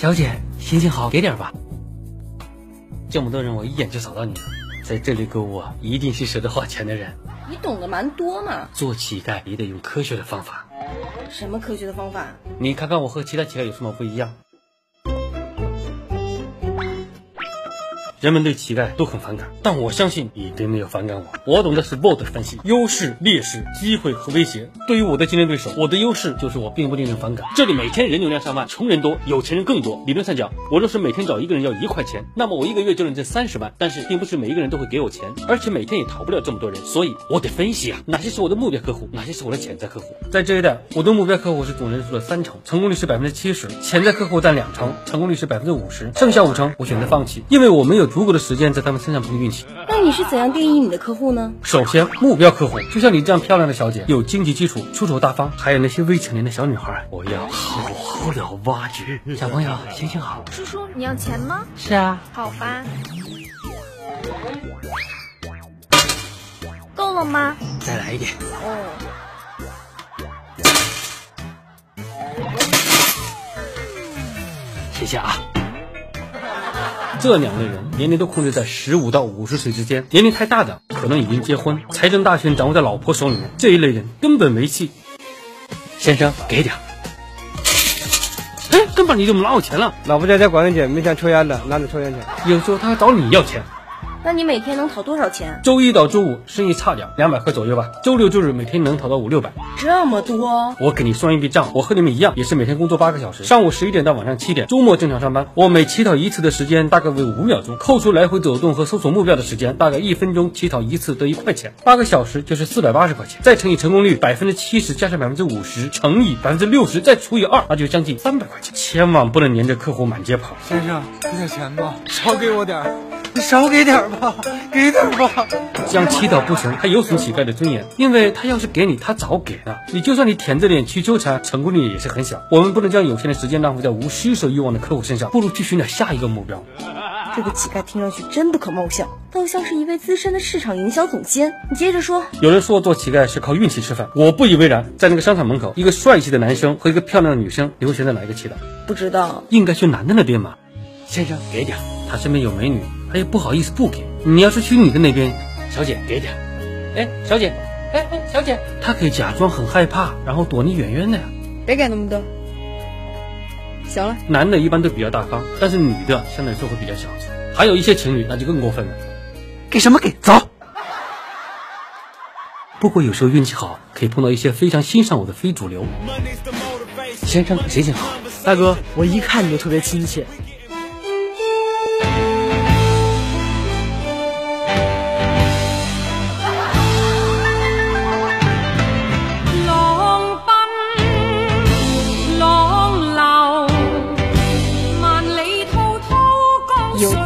小姐，心情好，给点吧。这么多人，我一眼就扫到你了。在这里购物啊，一定是舍得花钱的人。你懂得蛮多嘛。做乞丐也得用科学的方法。什么科学的方法？你看看我和其他乞丐有什么不一样？人们对乞丐都很反感，但我相信一定没有反感我。我懂的是 BOT 分析，优势、劣势、机会和威胁。对于我的竞争对手，我的优势就是我并不令人反感。这里每天人流量上万，穷人多，有钱人更多。理论上讲，我若是每天找一个人要一块钱，那么我一个月就能挣三十万。但是并不是每一个人都会给我钱，而且每天也逃不了这么多人，所以我得分析啊，哪些是我的目标客户，哪些是我的潜在客户。在这一代，我的目标客户是总人数的三成，成功率是百分之七十；潜在客户占两成，成功率是百分之五十，剩下五成我选择放弃，因为我没有足够的时间在他。们身上碰运气。那你是怎样定义你的客户呢？首先，目标客户就像你这样漂亮的小姐，有经济基础，出手大方，还有那些未成年的小女孩，我要好好的挖掘。小朋友，行行好。叔叔，你要钱吗？是啊。好吧。够了吗？再来一点。哦。谢谢啊。这两类人年龄都控制在十五到五十岁之间，年龄太大的可能已经结婚，财政大权掌握在老婆手里面，这一类人根本没戏。先生，给点。哎，根本你就拿我钱了。老婆在家管着紧，没钱抽烟了，拿着抽烟去。有时候他还找你要钱。那你每天能讨多少钱？周一到周五生意差点，两百块左右吧。周六周日每天能讨到五六百，这么多？我给你算一笔账，我和你们一样，也是每天工作八个小时，上午十一点到晚上七点，周末正常上班。我每乞讨一次的时间大概为五秒钟，扣除来回走动和搜索目标的时间，大概一分钟乞讨一次得一块钱，八个小时就是四百八十块钱，再乘以成功率百分之七十加上百分之五十乘以百分之六十再除以二，那就将近三百块钱。千万不能黏着客户满街跑。先生，给点钱吧，少给我点。你少给点吧，给点吧。这样乞讨不成，还有损乞丐的尊严。因为他要是给你，他早给了。你就算你舔着脸去纠缠，成功率也是很小。我们不能将有限的时间浪费在无需求欲望的客户身上，不如去寻找下一个目标。这个乞丐听上去真不可貌相，倒像是一位资深的市场营销总监。你接着说。有人说做乞丐是靠运气吃饭，我不以为然。在那个商场门口，一个帅气的男生和一个漂亮的女生，你会选择哪一个乞讨？不知道，应该去男的那边嘛。先生，给点。他身边有美女。他又不好意思不给你。要是去女的那边，小姐给点。哎，小姐，哎哎，小姐，他可以假装很害怕，然后躲你远远的呀。别给那么多。行了。男的一般都比较大方，但是女的相对来说会比较小气。还有一些情侣那就更过分了。给什么给？走。不过有时候运气好，可以碰到一些非常欣赏我的非主流。先生，心情好。大哥，我一看你就特别亲切。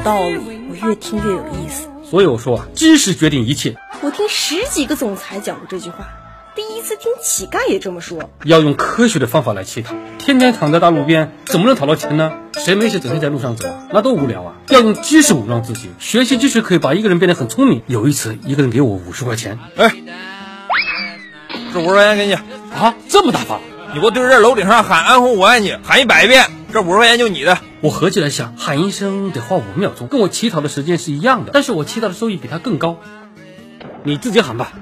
道理我越听越有意思，所以我说啊，知识决定一切。我听十几个总裁讲过这句话，第一次听乞丐也这么说。要用科学的方法来乞讨，天天躺在大路边怎么能讨到钱呢？谁没事整天在路上走啊？那多无聊啊！要用知识武装自己，学习知识可以把一个人变得很聪明。有一次，一个人给我五十块钱，哎，这五十块钱给你啊，这么大方，你给我对着这楼顶上喊“安红我爱你”，喊一百遍。这五十块钱就你的，我合计了下，喊一声得花五秒钟，跟我乞讨的时间是一样的，但是我乞讨的收益比他更高。你自己喊吧。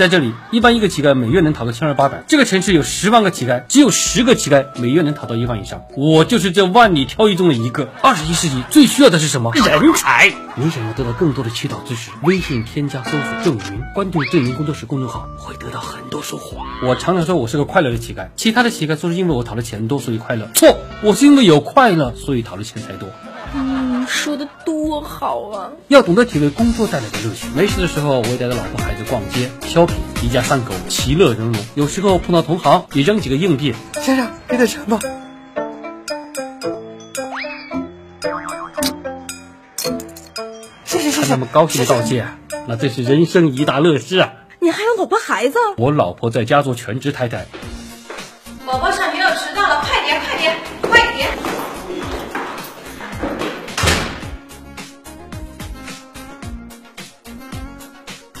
在这里，一般一个乞丐每月能讨个千二八百。这个城市有十万个乞丐，只有十个乞丐每月能讨到一万以上。我就是这万里挑一中的一个。二十一世纪最需要的是什么？人才。你想要得到更多的乞讨知识，微信添加搜索郑云，关注郑云工作室公众号，会得到很多收获。我常常说我是个快乐的乞丐，其他的乞丐说是因为我讨的钱多所以快乐，错，我是因为有快乐所以讨的钱才多。嗯，说的多好啊！要懂得体会工作带来的乐趣。没事的时候，我也带着老婆孩子逛街、shopping，一家三口其乐融融。有时候碰到同行，也扔几个硬币。先生，给点钱吧。谢谢谢谢。看他们高兴的道谢，那真是人生一大乐事啊！你还有老婆孩子？我老婆在家做全职太太。宝宝上学要迟到了，快点快点！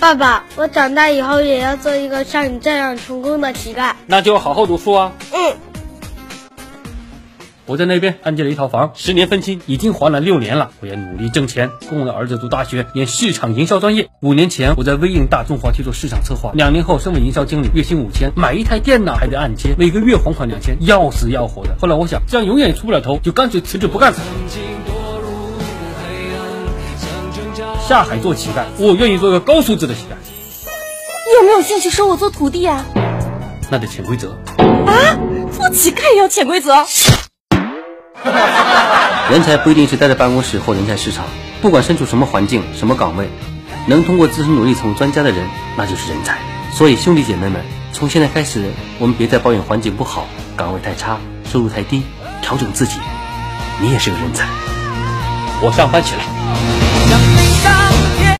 爸爸，我长大以后也要做一个像你这样成功的乞丐。那就好好读书啊。嗯。我在那边安建了一套房，十年分期，已经还了六年了。我也努力挣钱，供了儿子读大学，念市场营销专业。五年前我在微影大中华区做市场策划，两年后升为营销经理，月薪五千，买一台电脑还得按揭，每个月还款两千，要死要活的。后来我想这样永远也出不了头，就干脆辞职不干算了。下海做乞丐，我愿意做个高素质的乞丐。你有没有兴趣收我做徒弟啊？那得潜规则。啊，做乞丐也要潜规则？人才不一定是待在办公室或人才市场，不管身处什么环境、什么岗位，能通过自身努力成为专家的人，那就是人才。所以兄弟姐妹们，从现在开始，我们别再抱怨环境不好、岗位太差、收入太低，调整自己，你也是个人才。我上班去了。